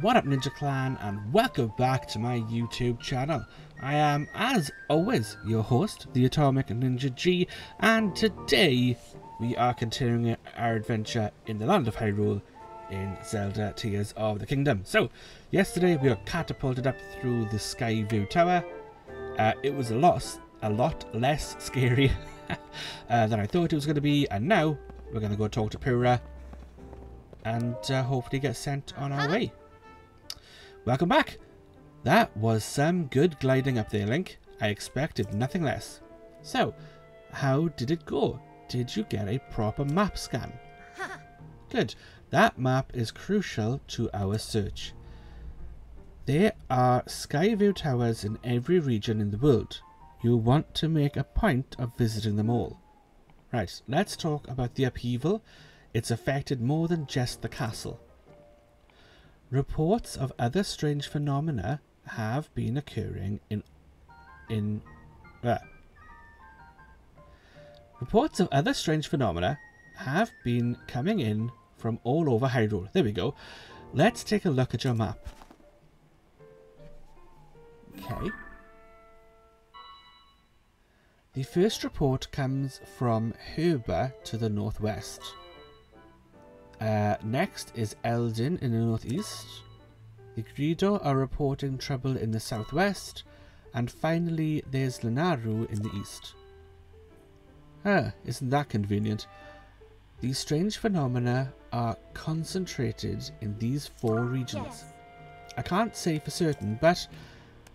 What up Ninja Clan and welcome back to my YouTube channel. I am, as always, your host, the Atomic Ninja G, and today we are continuing our adventure in the land of Hyrule in Zelda Tears of the Kingdom. So, yesterday we were catapulted up through the Skyview Tower. Uh, it was a lot, a lot less scary uh, than I thought it was going to be, and now we're going to go talk to Purah and uh, hopefully get sent on our way. Welcome back. That was some good gliding up there, Link. I expected nothing less. So, how did it go? Did you get a proper map scan? Good. That map is crucial to our search. There are Skyview towers in every region in the world. You'll want to make a point of visiting them all. Right, let's talk about the upheaval. It's affected more than just the castle. Reports of other strange phenomena have been occurring in in uh, reports of other strange phenomena have been coming in from all over Hyrule. There we go. Let's take a look at your map. Okay. The first report comes from Hebra to the northwest. Uh, next is Eldin in the northeast. The Gerudo are reporting trouble in the southwest. And finally, there's Lanayru in the east. Ah, isn't that convenient? These strange phenomena are concentrated in these four regions. Yes. I can't say for certain, but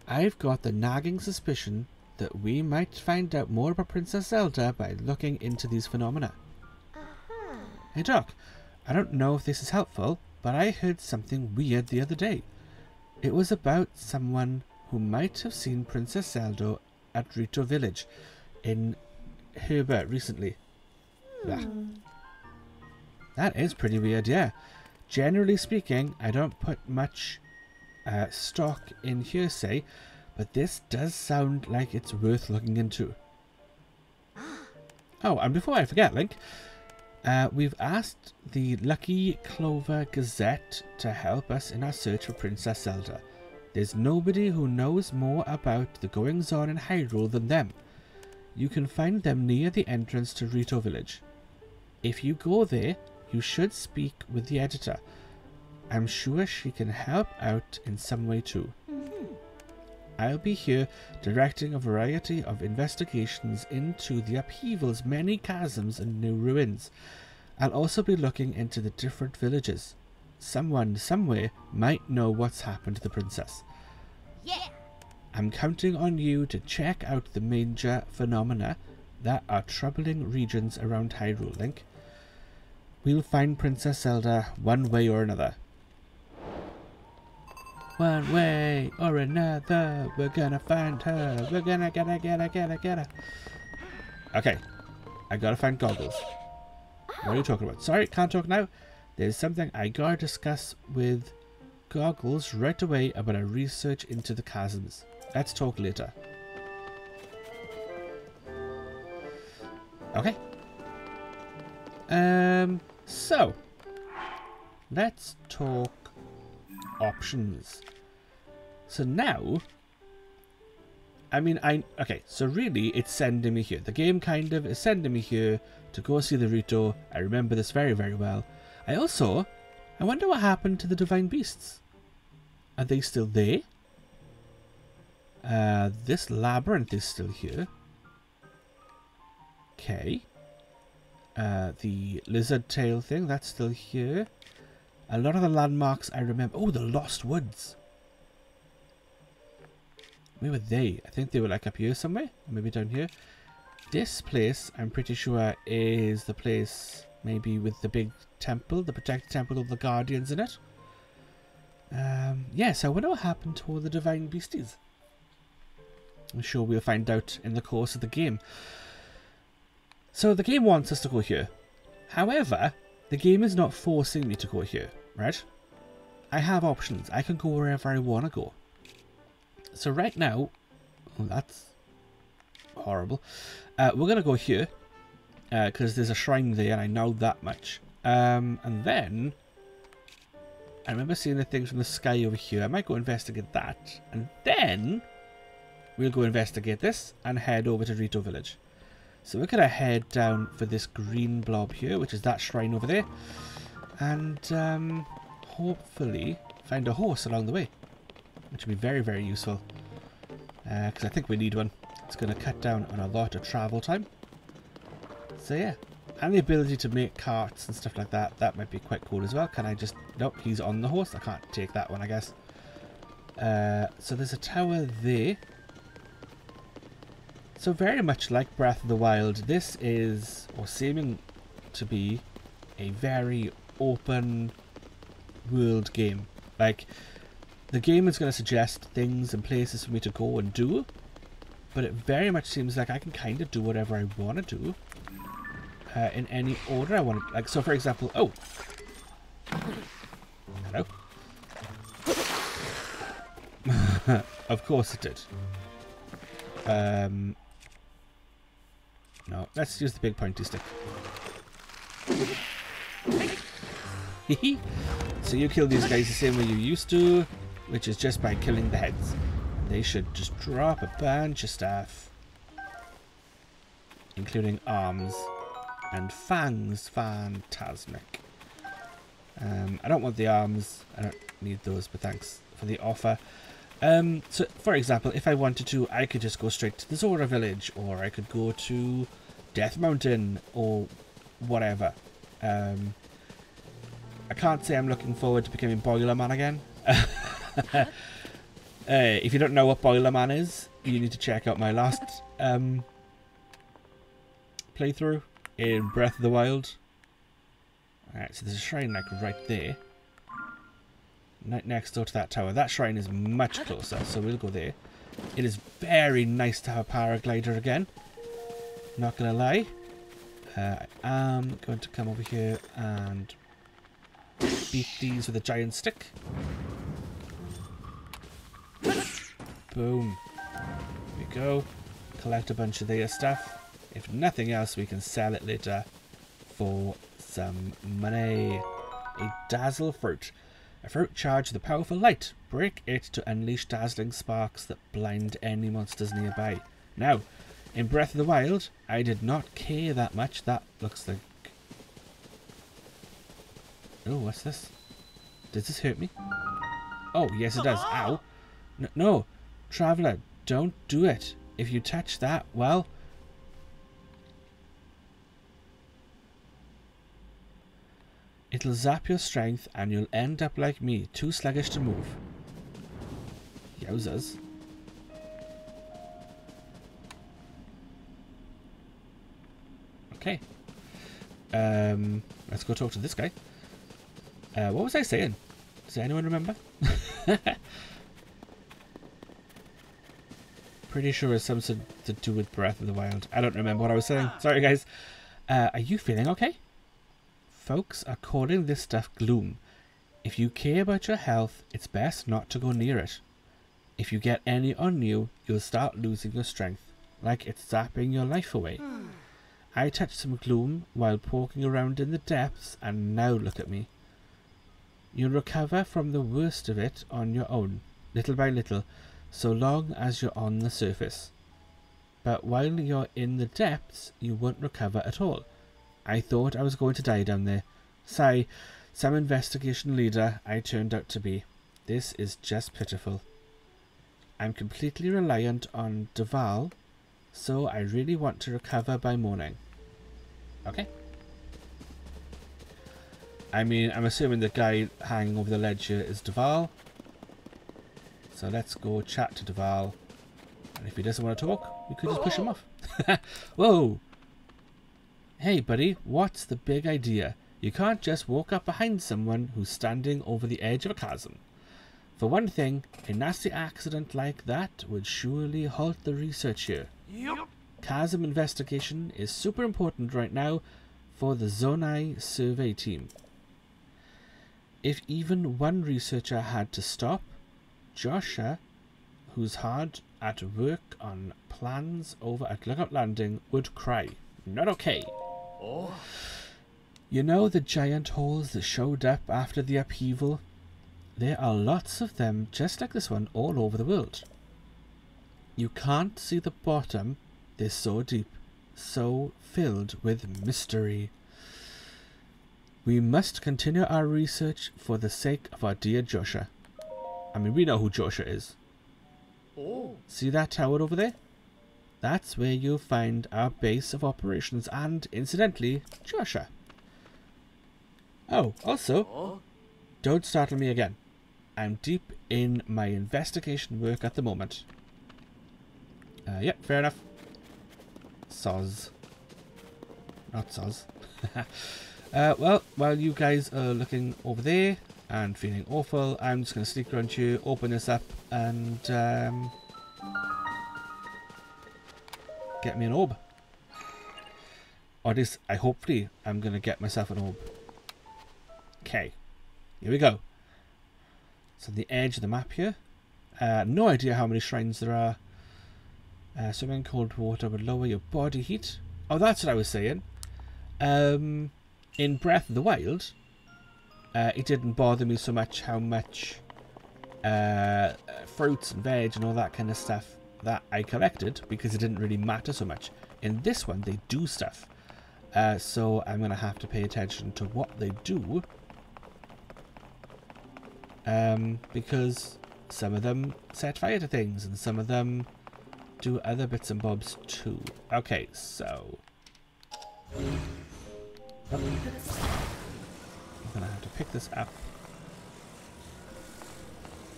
I've got the nagging suspicion that we might find out more about Princess Zelda by looking into these phenomena. Uh-huh. Hey Doc, I don't know if this is helpful, but I heard something weird the other day. It was about someone who might have seen Princess Zelda at Rito Village in Hebra recently. Blah. That is pretty weird, yeah. Generally speaking, I don't put much uh, stock in hearsay, but this does sound like it's worth looking into. Oh, and before I forget, Link, uh, we've asked the Lucky Clover Gazette to help us in our search for Princess Zelda. There's nobody who knows more about the goings on in Hyrule than them. You can find them near the entrance to Rito Village. If you go there, you should speak with the editor. I'm sure she can help out in some way too. I'll be here directing a variety of investigations into the upheaval's many chasms and new ruins. I'll also be looking into the different villages. Someone somewhere might know what's happened to the princess. Yeah. I'm counting on you to check out the major phenomena that are troubling regions around Hyrule Link. We'll find Princess Zelda one way or another. One way or another, we're gonna find her. We're gonna get her, get her, get her, get her. Okay, I gotta find goggles. What are you talking about? Sorry, can't talk now. There's something I gotta discuss with goggles right away about our research into the chasms. Let's talk later. Okay. Um, so, let's talk options. So now, I mean, I okay. So really, it's sending me here. The game kind of is sending me here to go see the Rito. I remember this very, very well. I also, I wonder what happened to the Divine Beasts. Are they still there? Uh, this labyrinth is still here. Okay. Uh, the lizard tail thing, that's still here. A lot of the landmarks I remember. Oh, the Lost Woods. Where were they? I think they were like up here somewhere. Maybe down here. This place, I'm pretty sure, is the place maybe with the big temple, the protected temple of the Guardians in it. Um, yes, I wonder what happened to all the Divine Beasties. I'm sure we'll find out in the course of the game. So the game wants us to go here. However, the game is not forcing me to go here, right? I have options. I can go wherever I want to go. So right now, oh, that's horrible. Uh, we're going to go here because there's a shrine there and I know that much. Um, and then I remember seeing the things from the sky over here. I might go investigate that. And then we'll go investigate this and head over to Rito Village. So we're going to head down for this green blob here, which is that shrine over there. And um, hopefully find a horse along the way. Which would be very, very useful. Because uh, I think we need one. It's going to cut down on a lot of travel time. So yeah, and the ability to make carts and stuff like that, that might be quite cool as well. Can I just... Nope, he's on the horse. I can't take that one, I guess. Uh, so there's a tower there. So very much like Breath of the Wild, this is, or seeming to be, a very open world game. Like, the game is going to suggest things and places for me to go and do, but it very much seems like I can kind of do whatever I want to do uh, in any order I want. to. Like, so for example, oh. Hello. of course it did. Um, no, let's use the big pointy stick. So you kill these guys the same way you used to, which is just by killing the heads. They should just drop a bunch of stuff, including arms and fangs phantasmic. Um, I don't want the arms. I don't need those, but thanks for the offer. Um, so, for example, if I wanted to, I could just go straight to the Zora village, or I could go to Death Mountain, or whatever. Um, I can't say I'm looking forward to becoming Boilerman again. uh, if you don't know what Boilerman is, you need to check out my last um, playthrough in Breath of the Wild. Alright, so there's a shrine like right there. Right next door to that tower. That shrine is much closer, so we'll go there. It is very nice to have a paraglider again. Not gonna lie. Uh, I am going to come over here and beat these with a giant stick. Boom. There we go. Collect a bunch of their stuff. If nothing else, we can sell it later for some money. A dazzle fruit. A fruit charged with a powerful light. Break it to unleash dazzling sparks that blind any monsters nearby. Now, in Breath of the Wild, I did not care that much. That looks like... Oh, what's this? Does this hurt me? Oh, yes it does. Ow. No, no. Traveller, don't do it. If you touch that, well, It'll zap your strength and you'll end up like me, too sluggish to move. Yowzers. Okay. Um, let's go talk to this guy. Uh, what was I saying? Does anyone remember? Pretty sure it's something to do with Breath of the Wild. I don't remember what I was saying. Sorry, guys. Uh, are you feeling okay? Folks are calling this stuff gloom. If you care about your health, it's best not to go near it. If you get any on you, you'll start losing your strength, like it's zapping your life away. I touched some gloom while poking around in the depths, and now look at me. You'll recover from the worst of it on your own, little by little, so long as you're on the surface. But while you're in the depths, you won't recover at all. I thought I was going to die down there. Sigh, some investigation leader I turned out to be. This is just pitiful. I'm completely reliant on Duval, so I really want to recover by morning. Okay. I mean, I'm assuming the guy hanging over the ledge here is Duval. So let's go chat to Duval. And if he doesn't want to talk, we could just push him off. Whoa! Hey buddy, what's the big idea? You can't just walk up behind someone who's standing over the edge of a chasm. For one thing, a nasty accident like that would surely halt the research here. Yep. Chasm investigation is super important right now for the Zonai survey team. If even one researcher had to stop, Joshua, who's hard at work on plans over at Lookout Landing, would cry. Not okay. Oh. You know the giant holes that showed up after the upheaval? there are lots of them just like this one all over the world. You can't see the bottom, they're so deep, so filled with mystery. We must continue our research for the sake of our dear Joshua. I mean, we know who Joshua is. Oh. See that tower over there? That's where you'll find our base of operations and, incidentally, Joshua. Oh, also, Oh. don't startle me again. I'm deep in my investigation work at the moment. Uh, yep, fair enough. Soz. Not soz. uh, well, while you guys are looking over there and feeling awful, I'm just going to sneak around you, open this up, and um, get me an orb. Or this, I hopefully, I'm going to get myself an orb. Okay, here we go. So the edge of the map here. Uh, no idea how many shrines there are. Uh, swimming cold water would lower your body heat. Oh, that's what I was saying. Um, in Breath of the Wild, uh, it didn't bother me so much how much uh, fruits and veg and all that kind of stuff that I collected because it didn't really matter so much. In this one, they do stuff. Uh, so I'm going to have to pay attention to what they do. Um, because some of them set fire to things and some of them do other bits and bobs too. Okay, so... I'm gonna have to pick this up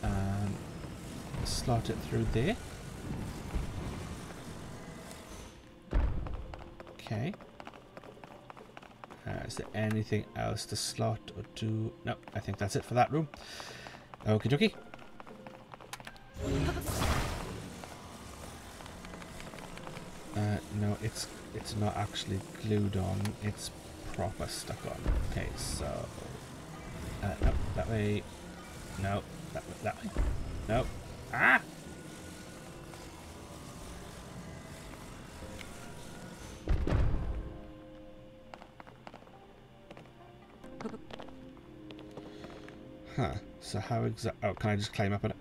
and slot it through there. Okay. Uh, is there anything else to slot or do? No, I think that's it for that room. Okie dokie. Uh, no, it's it's not actually glued on. It's proper stuck on. Okay, so uh, no, that way. No, that way, that way. No. Ah. Huh. So how exact? Oh, can I just climb up on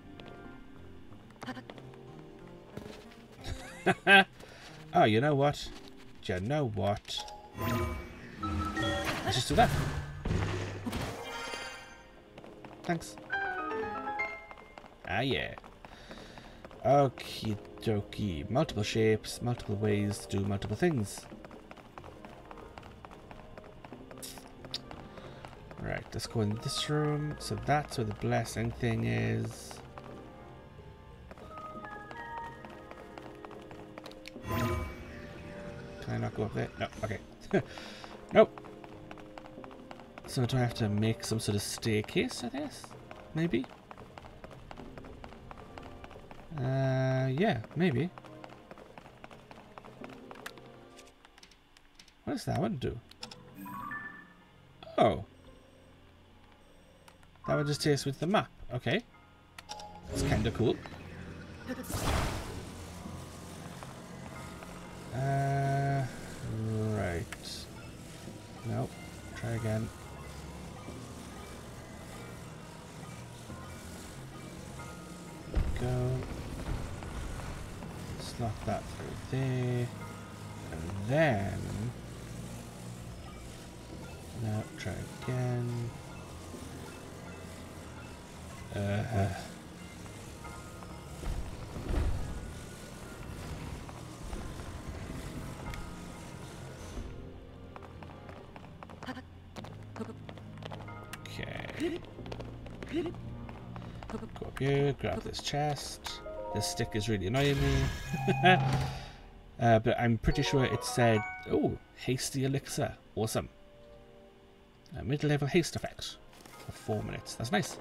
it? oh, you know what? Do you know what? Let's just do that. Thanks. Ah, yeah. Okie dokie. Multiple shapes, multiple ways to do multiple things. Right, let's go in this room. So that's where the blessing thing is. Can I not go up there? No, okay. nope. So do I have to make some sort of staircase, I guess? Maybe? Uh, yeah, maybe. What does that one do? Oh. That one just takes with the map. Okay. That's kind of cool. Uh, right. Nope. Try again. Go. Slot that through there. And then... No, try again. Uh, Go up here, grab this chest. This stick is really annoying me. uh, but I'm pretty sure it said, oh, hasty elixir. Awesome. A mid-level haste effect for four minutes. That's nice.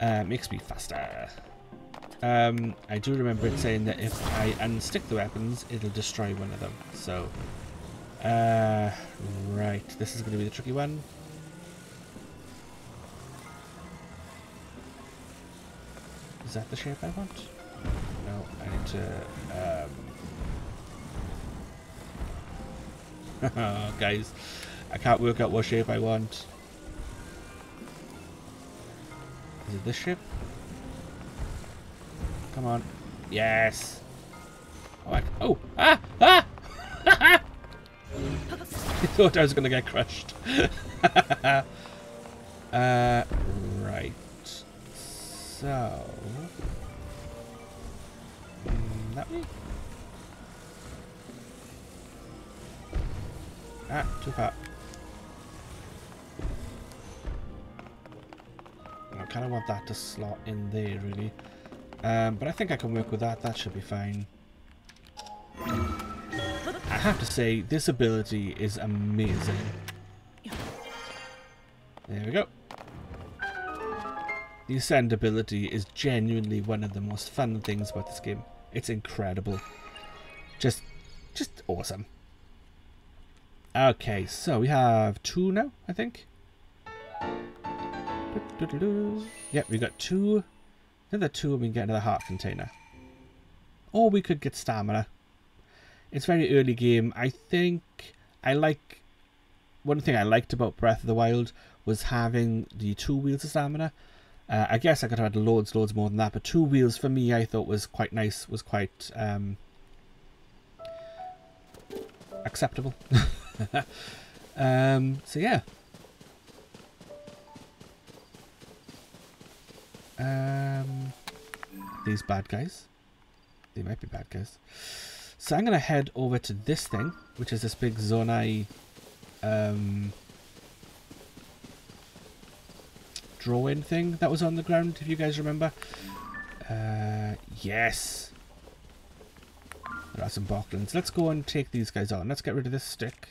Uh, makes me faster. Um, I do remember it saying that if I unstick the weapons, it'll destroy one of them. So, uh, right, this is going to be the tricky one. Is that the shape I want? No, I need to, um... Guys, I can't work out what shape I want. Is it this ship? Come on. Yes. Oh, I, oh, ah, ah! I thought I was going to get crushed. uh, right. So... That? Ah, too far. I kind of want that to slot in there, really. Um, but I think I can work with that. That should be fine. I have to say, this ability is amazing. There we go. The Ascend ability is genuinely one of the most fun things about this game. It's incredible. Just, just awesome. Okay, so we have two now, I think. Yep, we got two. Another two and we can get into the heart container. Or we could get stamina. It's very early game. I think I like... One thing I liked about Breath of the Wild was having the two wheels of stamina. Uh, I guess I could have had loads, loads more than that, but two wheels for me I thought was quite nice, was quite um, acceptable. um, so yeah. Um, these bad guys. They might be bad guys. So I'm going to head over to this thing, which is this big Zonai um, drawing thing that was on the ground, if you guys remember. Uh, yes. There are some Bokoblins. Let's go and take these guys on. Let's get rid of this stick.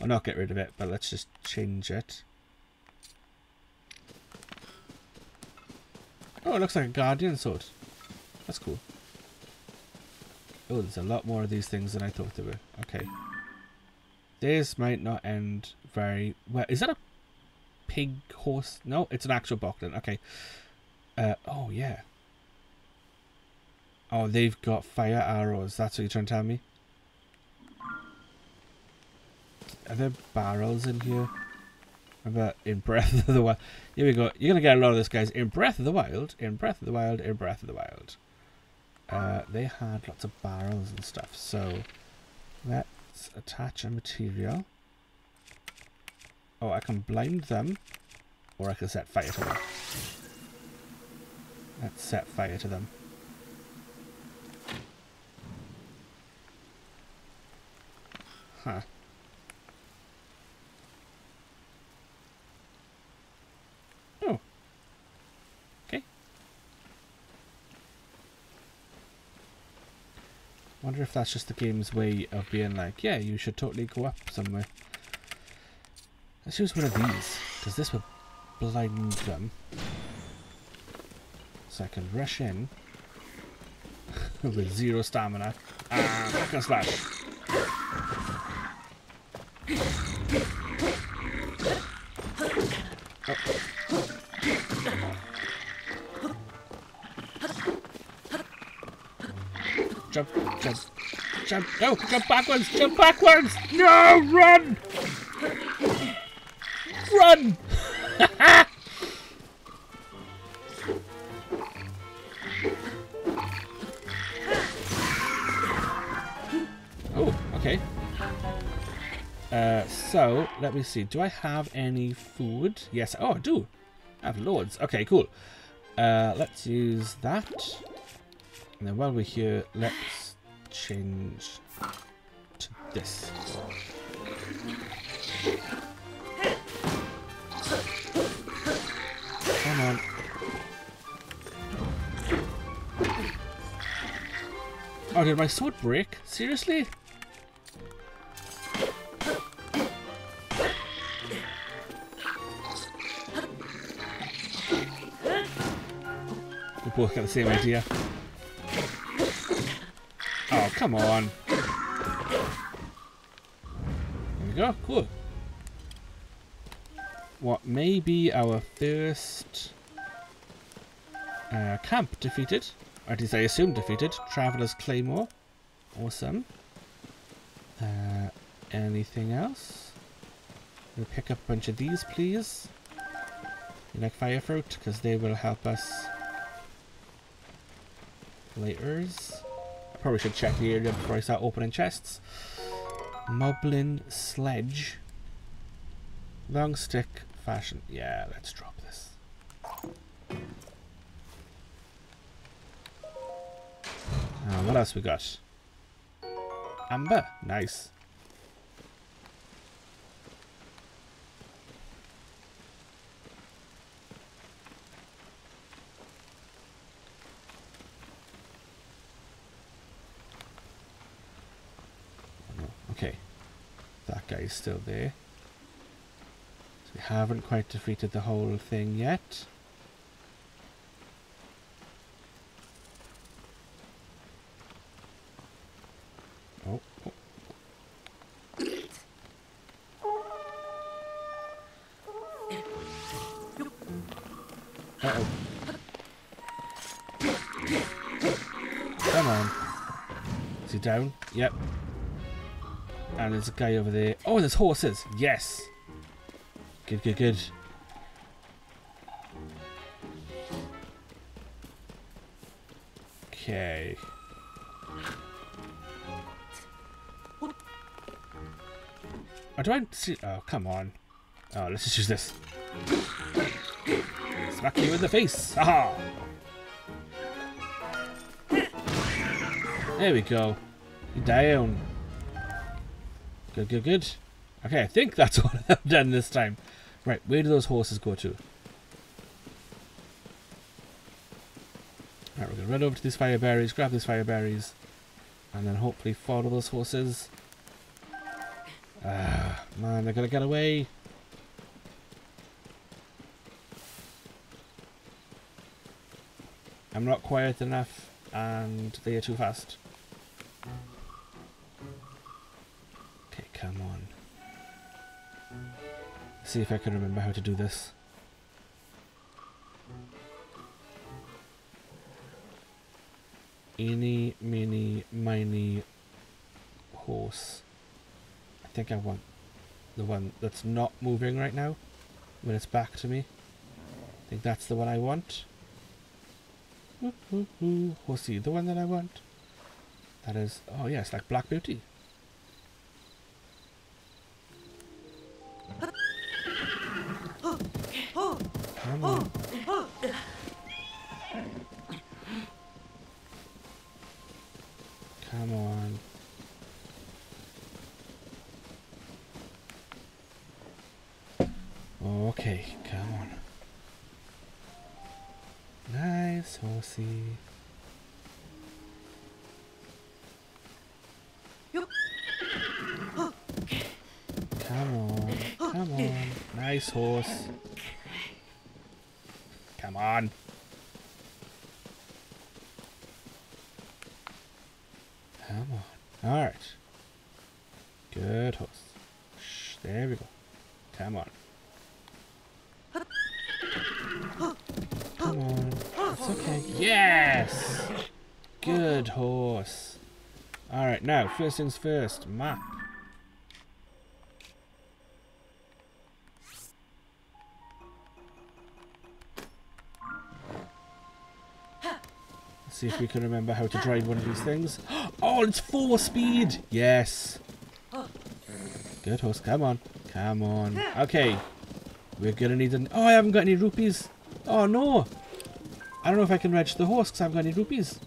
Or not get rid of it, but let's just change it. Oh, it looks like a Guardian sword. That's cool. Oh, there's a lot more of these things than I thought there were. Okay. This might not end very well. Is that a pig horse? No, it's an actual Bokoblin. Okay. Uh, oh, yeah. Oh, they've got fire arrows. That's what you're trying to tell me? Are there barrels in here? Remember in Breath of the Wild? Here we go. You're going to get a lot of this, guys. In Breath of the Wild, in Breath of the Wild, in Breath of the Wild. Uh, they had lots of barrels and stuff. So let's attach a material. Oh, I can blame them. Or I can set fire to them. Let's set fire to them. Huh. Oh. Okay. Wonder if that's just the game's way of being like, yeah, you should totally go up somewhere. Let's use one of these, because this would blind them. So I can rush in with zero stamina and I can slash. Oh. Jump, jump, jump. No, jump backwards, jump backwards. No, run. Run. oh, okay. Uh, so, let me see. Do I have any food? Yes. Oh, I do. I have loads. Okay, cool. Uh, let's use that. And then while we're here, let's change to this. Oh, did my sword break? Seriously? We both got the same idea. Oh, come on. There we go. Cool. What may be our first uh, camp defeated. At least I assume defeated. Traveler's Claymore. Awesome. Uh, anything else? We'll pick up a bunch of these, please. You like fire fruit? Because they will help us laters. I probably should check the area before I start opening chests. Moblin sledge. Long stick fashion. Yeah, let's drop this. Uh, what else we got? Amber. Nice. Okay. That guy's still there. So we haven't quite defeated the whole thing yet. Uh-oh. Come on. Is he down? Yep. And there's a guy over there. Oh, there's horses. Yes. Good, good, good. Okay. Oh, do I see? Oh, come on. Oh, let's just use this. Smack you in the face. Aha! There we go. You're down. Good, good, good. Okay, I think that's all I've done this time. Right, where do those horses go to? Right, we're going to run over to these fire berries, grab these fire berries, and then hopefully follow those horses. Ah, man, they're going to get away. I'm not quiet enough, and they are too fast. Okay, come on. See if I can remember how to do this. Eeny, meeny, miny, horse. I think I want the one that's not moving right now. When it's back to me. I think that's the one I want. Horsey, the one that I want. That is, oh yes, like Black Beauty. Horse. Come on. Come on. Alright. Good horse. Shh, there we go. Come on. Come on. It's okay. Yes! Good horse. Alright, now, first things first. Map. See if we can remember how to drive one of these things. Oh, it's four speed! Yes. Good horse. Come on. Come on. Okay. We're gonna need an... Oh, I haven't got any rupees. Oh, no. I don't know if I can register the horse because I haven't got any rupees.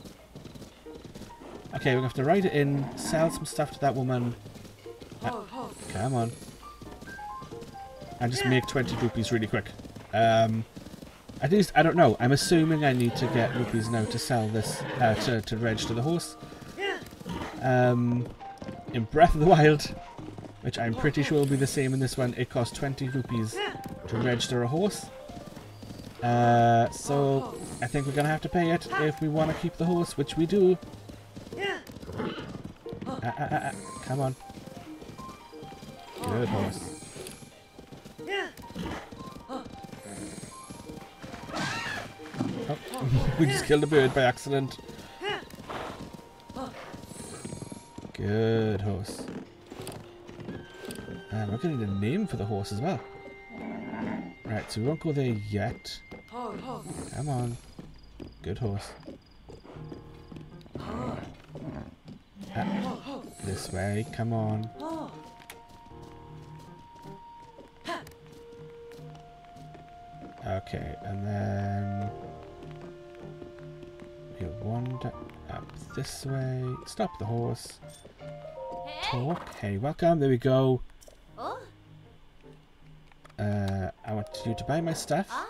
Okay, we're to have to ride it in, sell some stuff to that woman. Uh, come on. And just make 20 rupees really quick. Um, at least, I don't know. I'm assuming I need to get rupees now to sell this, uh, to, to register the horse. Um, in Breath of the Wild, which I'm pretty sure will be the same in this one, it costs 20 rupees to register a horse. Uh, so I think we're gonna have to pay it if we want to keep the horse, which we do. Uh, uh, uh, uh, come on. Good horse. We just killed a bird by accident. Good horse. And we're gonna need a name for the horse as well. Right, so we won't go there yet. Come on. Good horse. Ah, this way, come on. Okay, and then wander up this way. Stop the horse. Talk. Hey, welcome. There we go. Oh, Uh, I want you to buy my stuff. ah,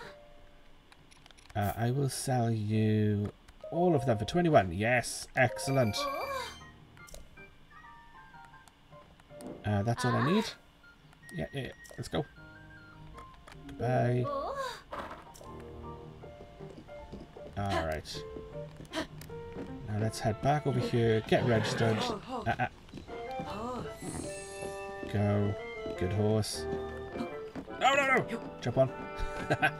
Uh, I will sell you all of them for 21. Yes, excellent. oh, Uh, that's all I need. Yeah, yeah, yeah. let's go. Goodbye. oh. Alright. Now let's head back over here, get registered. Uh, uh. Go. Good horse. No, no, no! Jump on.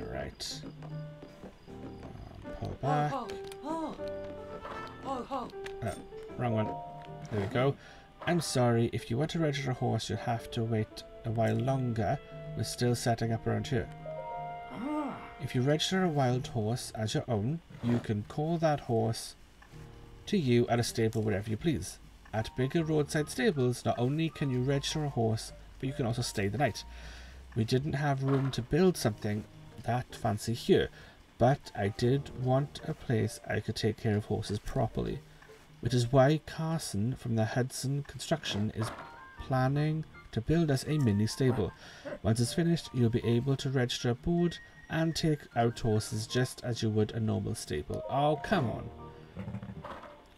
Alright. Pull back. Uh, wrong one. There we go. I'm sorry, if you want to register a horse, you'll have to wait a while longer. We're still setting up around here. If you register a wild horse as your own, you can call that horse to you at a stable wherever you please. At bigger roadside stables, not only can you register a horse, but you can also stay the night. We didn't have room to build something that fancy here, but I did want a place I could take care of horses properly, which is why Carson from the Hudson Construction is planning to build us a mini stable. Once it's finished, you'll be able to register a board and take out horses just as you would a normal stable. Oh, come on.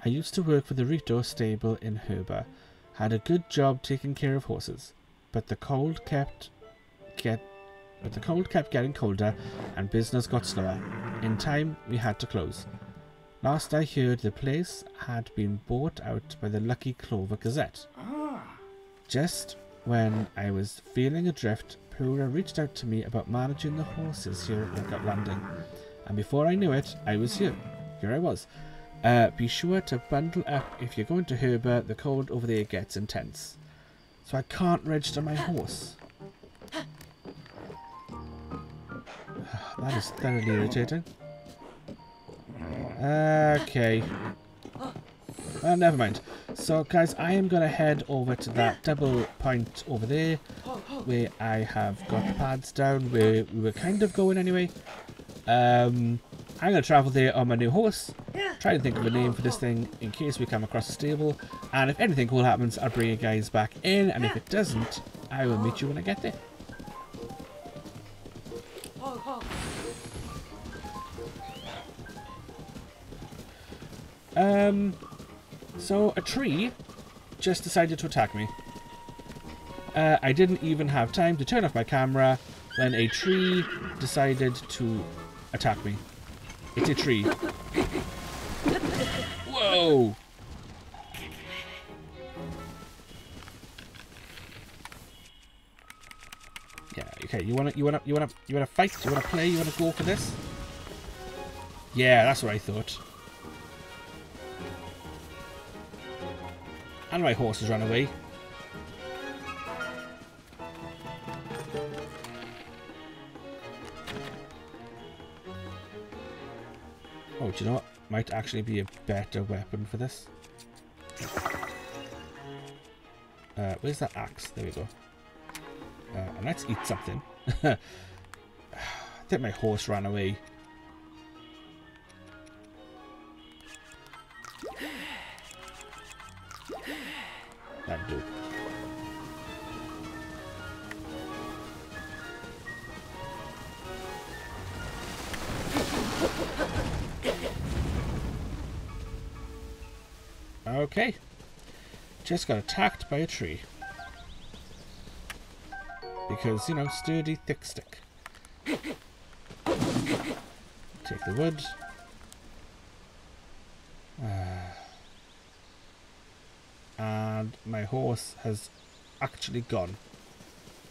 I used to work for the Rito stable in Hebra. Had a good job taking care of horses, but the cold kept get but the cold kept getting colder and business got slower. In time, we had to close. Last I heard, the place had been bought out by the Lucky Clover Gazette. Ah. Just when I was feeling adrift, Purah reached out to me about managing the horses here at Lookout Landing. And before I knew it, I was here. Here I was. Uh, be sure to bundle up if you're going to Hebra, the cold over there gets intense. So I can't register my horse. That is thoroughly irritating. Okay. Uh, never mind. So, guys, I am going to head over to that double point over there where I have got the pads down where we were kind of going anyway. Um, I'm going to travel there on my new horse. Try to think of a name for this thing in case we come across a stable. And if anything cool happens, I'll bring you guys back in. And if it doesn't, I will meet you when I get there. Um, so a tree just decided to attack me. Uh, I didn't even have time to turn off my camera when a tree decided to attack me. It's a tree. Whoa! Yeah, okay, you wanna you wanna you wanna you wanna fight? You wanna play? You wanna go for this? Yeah, that's what I thought. And my horse has run away. Do you know what? Might actually be a better weapon for this. Uh, where's that axe? There we go. Uh, and let's eat something. I think my horse ran away. Just got attacked by a tree. Because, you know, sturdy, thick stick. Take the wood. and my horse has actually gone.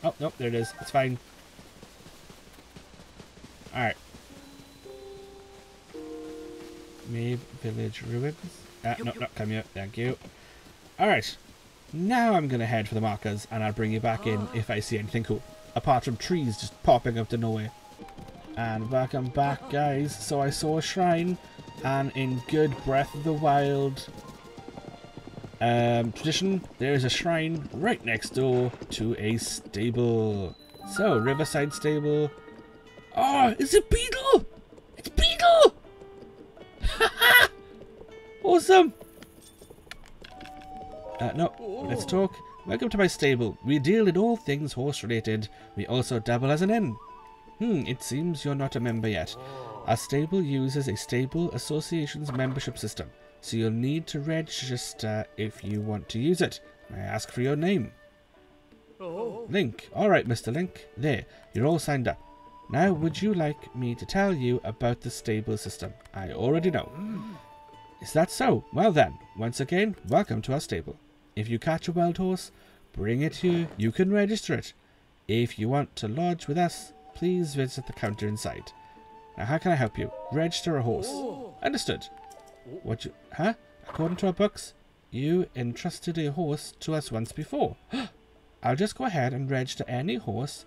Oh, no, there it is. It's fine. Alright. Mabe Village Ruins. Uh, no, not come here. Thank you. Alright. Now I'm going to head for the markers and I'll bring you back in if I see anything cool. Apart from trees just popping up to nowhere. And welcome back guys. So I saw a shrine and in good Breath of the Wild um, tradition, there is a shrine right next door to a stable. So, Riverside Stable. Oh, it's a beetle! It's Beedle! awesome! Uh, no, let's talk. Welcome to my stable. We deal in all things horse-related. We also dabble as an inn. Hmm, it seems you're not a member yet. Our stable uses a stable association's membership system, so you'll need to register if you want to use it. May I ask for your name? Link. Alright, Mr. Link. There, you're all signed up. Now, would you like me to tell you about the stable system? I already know. Is that so? Well then, once again, welcome to our stable. If you catch a wild horse, bring it here. You can register it. If you want to lodge with us, please visit the counter inside. Now, how can I help you? Register a horse. Oh. Understood. What you... Huh? According to our books, you entrusted a horse to us once before. I'll just go ahead and register any horse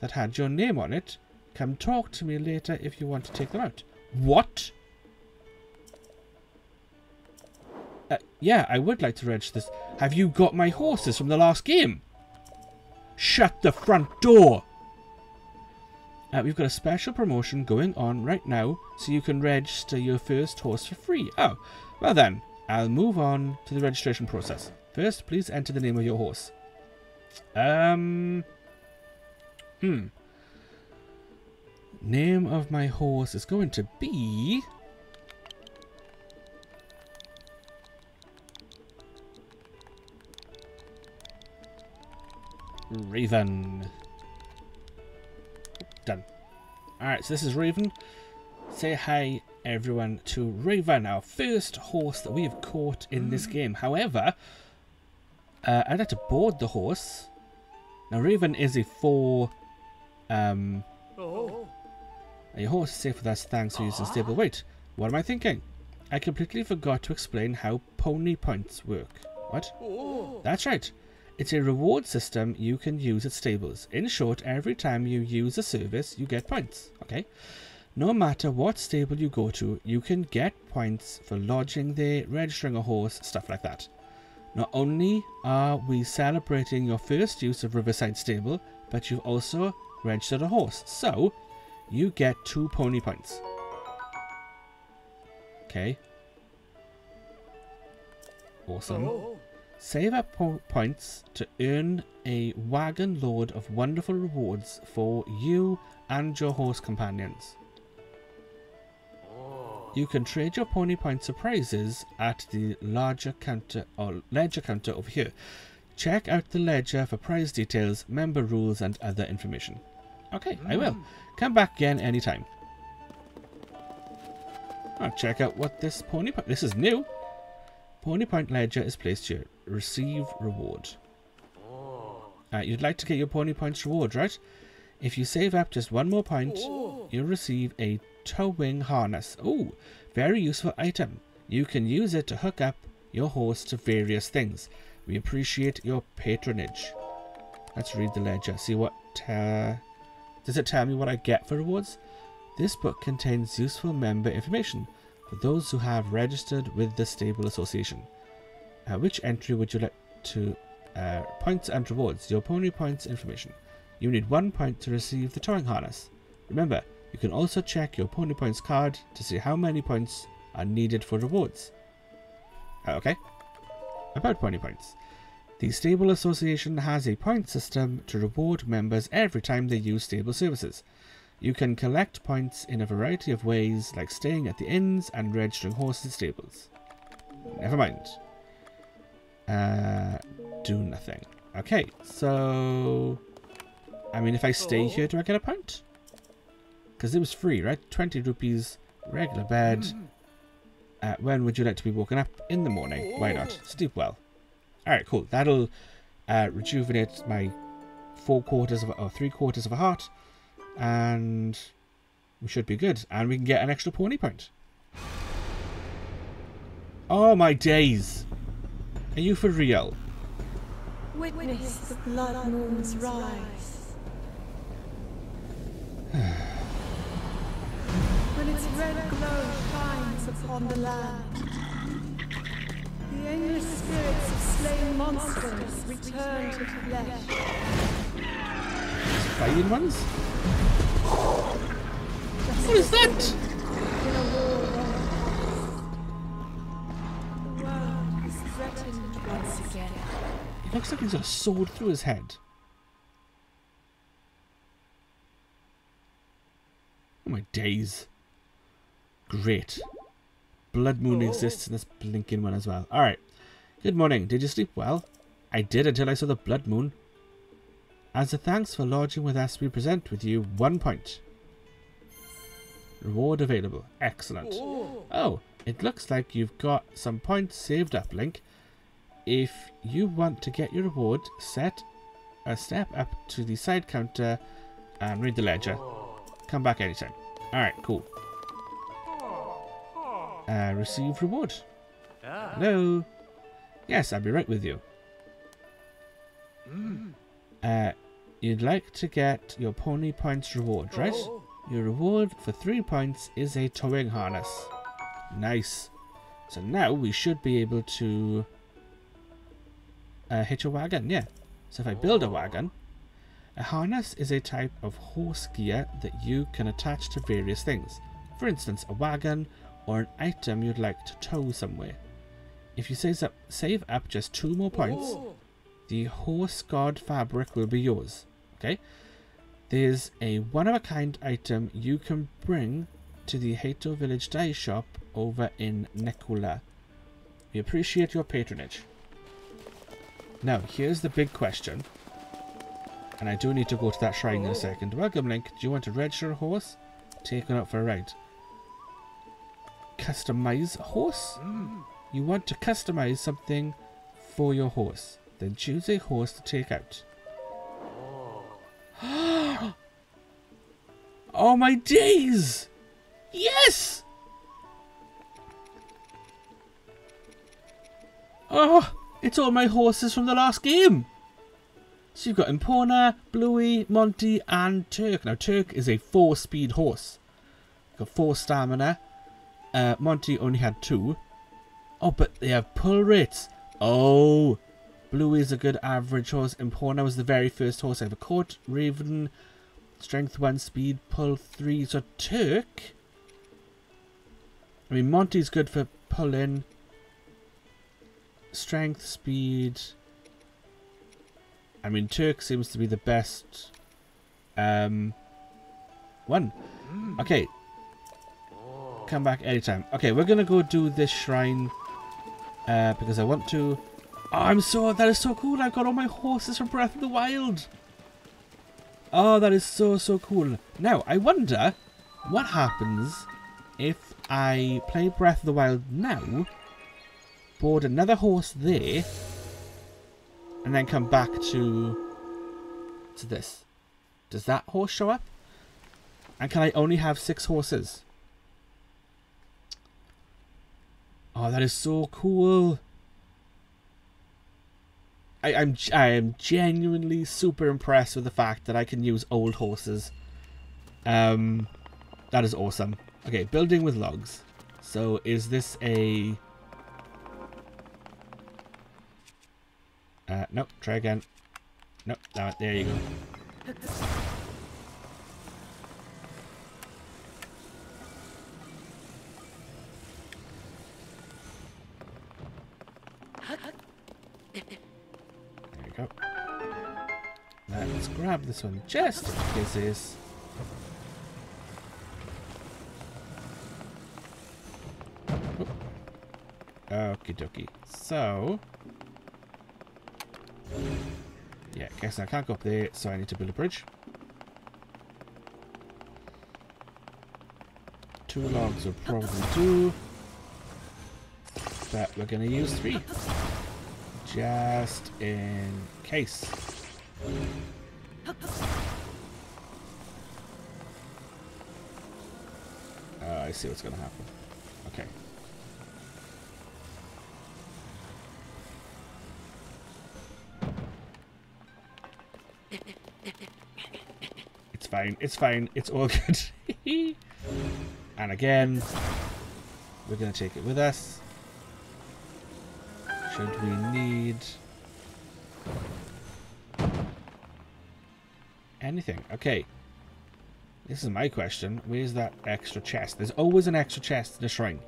that had your name on it. Come talk to me later if you want to take them out. What? Yeah, I would like to register this. Have you got my horses from the last game? Shut the front door! Uh, we've got a special promotion going on right now, so you can register your first horse for free. Oh, well then, I'll move on to the registration process. First, please enter the name of your horse. Um... Hmm. Name of my horse is going to be... Raven. Done. Alright, so this is Raven. Say hi, everyone, to Raven, our first horse that we have caught in this game. However, uh, I'd like to board the horse. Now, Raven is a four... Um, your horse is safe with us thanks to using stable weight. What am I thinking? I completely forgot to explain how pony points work. What? Oh. That's right. It's a reward system you can use at stables. In short, every time you use a service, you get points. Okay? No matter what stable you go to, you can get points for lodging there, registering a horse, stuff like that. Not only are we celebrating your first use of Riverside Stable, but you've also registered a horse. So, you get two pony points. Okay. Awesome. Oh, oh, oh. Save up po points to earn a wagon load of wonderful rewards for you and your horse companions. You can trade your pony points for prizes at the larger counter or ledger counter over here. Check out the ledger for prize details, member rules and other information. Okay, I will. Mm. Come back again anytime. I'll check out what this pony point... This is new. Pony point ledger is placed here. Receive reward. Uh, you'd like to get your pony points reward, right? If you save up just one more point, you'll receive a towing harness. Oh, very useful item. You can use it to hook up your horse to various things. We appreciate your patronage. Let's read the ledger. See what... Uh, does it tell me what I get for rewards? This book contains useful member information for those who have registered with the Stable Association. Uh, which entry would you like to... Uh, points and rewards. Your pony points information. You need one point to receive the towing harness. Remember, you can also check your pony points card to see how many points are needed for rewards. Uh, okay. About pony points. The Stable Association has a point system to reward members every time they use stable services. You can collect points in a variety of ways, like staying at the inns and registering horses stables. Never mind. Uh, do nothing. Okay, so... I mean, if I stay here, do I get a point? Because it was free, right? 20 rupees, regular bed. Uh, when would you like to be woken up? In the morning. Why not? Sleep well. Alright, cool. That'll uh, rejuvenate my four quarters of, or three quarters of a heart. And we should be good. And we can get an extra pony point. Oh my days. Are you for real? Witness the blood moon's rise. when its red glow shines upon the land, the aimless spirits of slain monsters return to flesh. Fighting ones? What is that? Once again. It looks like he's got a sword through his head. Oh my days. Great. Blood Moon oh. exists in this blinking one as well. Alright. Good morning. Did you sleep well? I did until I saw the Blood Moon. As a thanks for lodging with us, we present with you one point. Reward available. Excellent. Oh, it looks like you've got some points saved up, Link. If you want to get your reward, set a step up to the side counter and read the ledger. Come back anytime. Alright, cool. Uh, receive reward. Hello? Yes, I'll be right with you. Uh, you'd like to get your pony points reward, right? Your reward for three points is a towing harness. Nice. So now we should be able to uh, hitch a wagon, yeah. So if I build a wagon, a harness is a type of horse gear that you can attach to various things. For instance, a wagon or an item you'd like to tow somewhere. If you save up, save up just two more points, the horse guard fabric will be yours. Okay? There's a one-of-a-kind item you can bring to the Hateno Village Dye Shop over in Necluda. We appreciate your patronage. Now, here's the big question. And I do need to go to that shrine in a oh. second. Welcome, Link. Do you want to register a horse? Take one out for a ride. Customize a horse? Hmm. You want to customize something for your horse. Then choose a horse to take out. oh my days! Yes! Oh, it's all my horses from the last game. So you've got Impona, Bluey, Monty, and Turk. Now, Turk is a four-speed horse. Got four stamina. Uh, Monty only had two. Oh, but they have pull rates. Oh, Bluey is a good average horse. Impona was the very first horse I ever caught. Raven, strength one, speed pull three. So Turk. I mean, Monty's good for pulling. Strength, speed. I mean, Turk seems to be the best um, one. Okay. Come back anytime. Okay, we're going to go do this shrine uh, because I want to. Oh, I'm so. That is so cool. I've got all my horses from Breath of the Wild. Oh, that is so, so cool. Now, I wonder what happens if I play Breath of the Wild now, board another horse there, and then come back to to this. Does that horse show up? And can I only have six horses? Oh, that is so cool. I, I'm I am genuinely super impressed with the fact that I can use old horses. Um, that is awesome. Okay, building with logs. So is this a? Uh, nope. Try again. Nope. No, there you go. There you go. Now, let's grab this one just in case this. Okie dokie. So. Yeah, guess I can't go up there, so I need to build a bridge. Two logs will probably do. But we're going to use three. Just in case. Uh, I see what's going to happen. Okay. Fine. It's fine. It's all good. and again, we're going to take it with us. Should we need anything? Okay. This is my question. Where's that extra chest? There's always an extra chest in the shrine.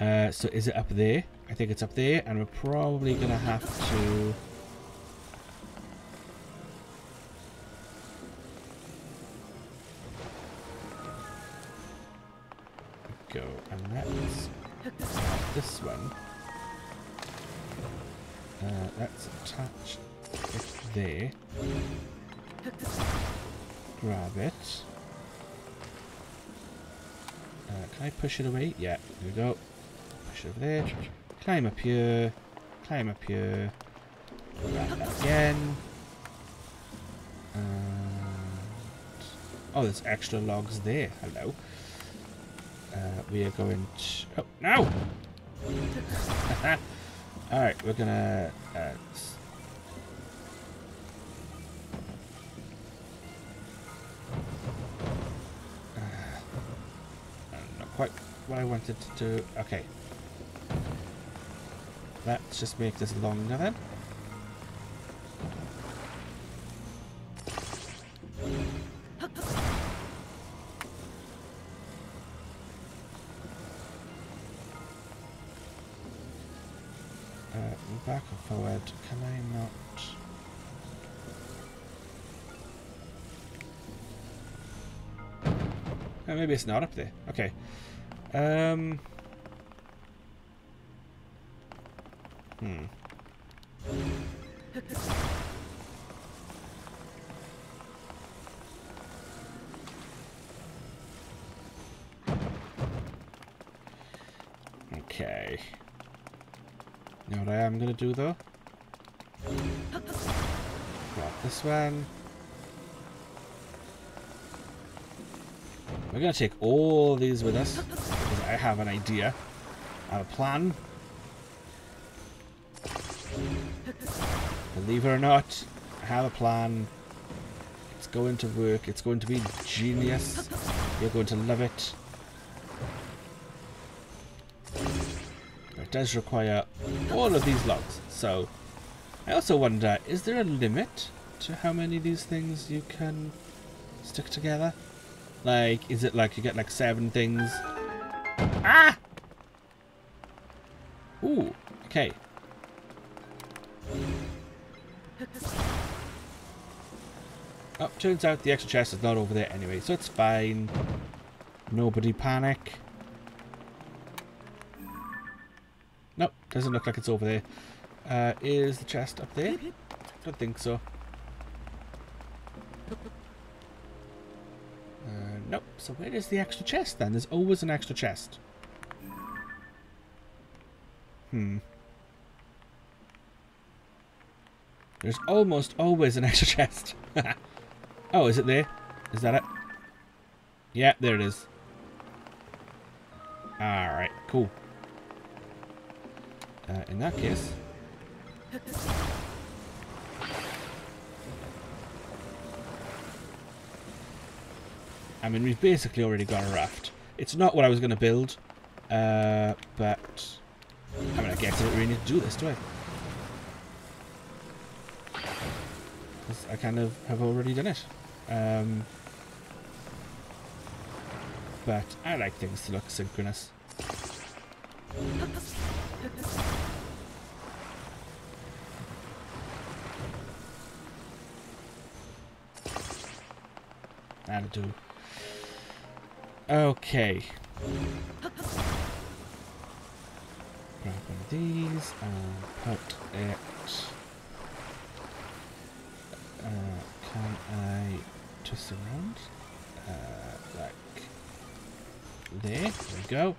Uh, so is it up there? I think it's up there, and we're probably going to have to... Go, and let's this one. Uh, let's attach it there. Grab it. Uh, can I push it away? Yeah, there we go. Push it over there. Climb up here. Climb up here. Grab that again. And... Oh, there's extra logs there. Hello. We are going to... Oh, no! Alright, we're gonna... Uh, uh, not quite what I wanted to do. Okay. Let's just make this longer then. Maybe it's not up there. Okay. Um. Hmm. Okay. You know what I am gonna do though? Grab this one. We're gonna take all these with us because I have an idea. I have a plan. Believe it or not, I have a plan. It's going to work. It's going to be genius. You're going to love it. It does require all of these logs. So, I also wonder, is there a limit to how many of these things you can stick together? Like, is it like you get like seven things? Ah! Ooh, okay. Oh, turns out the extra chest is not over there anyway, so it's fine. Nobody panic. Nope, doesn't look like it's over there. Uh, is the chest up there? I don't think so. So where is the extra chest then? There's always an extra chest. Hmm. There's almost always an extra chest. oh, is it there? Is that it? Yeah, there it is. Alright, cool. Uh, in that case... I mean, we've basically already got a raft. It's not what I was going to build, uh, but... I mean, I guess I don't really need to do this, do I? I kind of have already done it. Um, but I like things to look synchronous. That'll do. Okay. Grab one of these and put it. Uh, can I twist around? Uh, like there. There we go.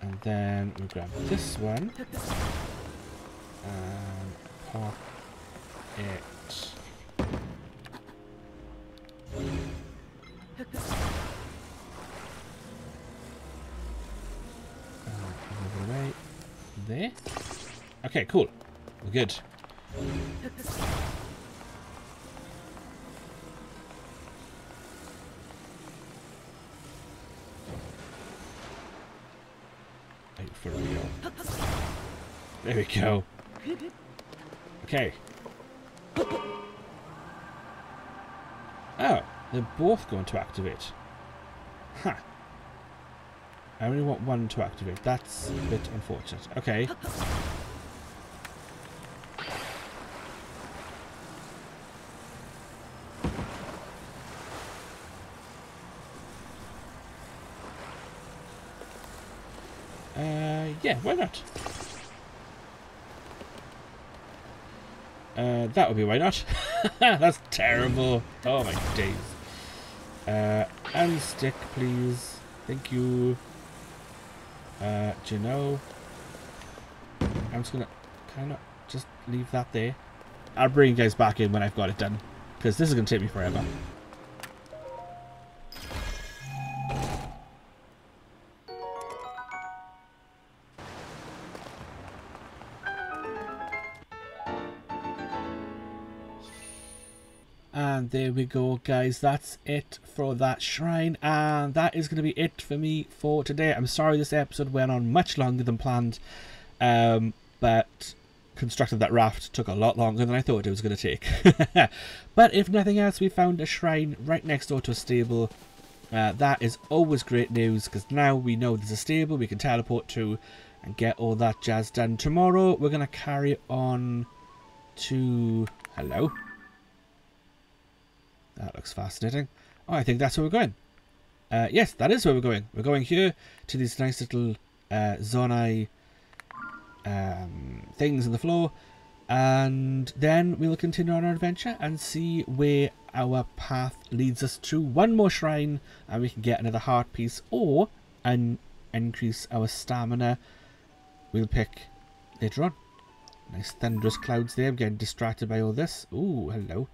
And then we grab this one and pop it. Okay, cool. We're good. Wait for real. There we go. Okay. Oh, they're both going to activate. Huh. I only want one to activate. That's a bit unfortunate. Okay. Yeah, why not? Uh, that would be why not. That's terrible. Oh my days. Uh, and stick, please. Thank you. Uh, do you know? I'm just gonna kind of just leave that there. I'll bring you guys back in when I've got it done. Because this is gonna take me forever. There we go, guys. That's it for that shrine. And that is going to be it for me for today. I'm sorry this episode went on much longer than planned. Um, but constructing that raft took a lot longer than I thought it was going to take. but if nothing else, we found a shrine right next door to a stable. Uh, that is always great news because now we know there's a stable we can teleport to and get all that jazz done. Tomorrow, we're going to carry on to... Hello? That looks fascinating. Oh, I think that's where we're going. Uh, yes, that is where we're going. We're going here to these nice little uh, Zonai um, things in the floor. And then we'll continue on our adventure and see where our path leads us to. One more shrine and we can get another heart piece or an increase our stamina. We'll pick later on. Nice thunderous clouds there. I'm getting distracted by all this. Ooh, hello.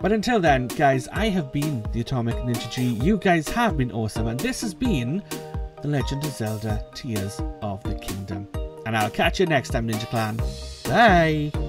But until then, guys, I have been the Atomic Ninja G. You guys have been awesome, and this has been The Legend of Zelda Tears of the Kingdom. And I'll catch you next time, Ninja Clan. Bye!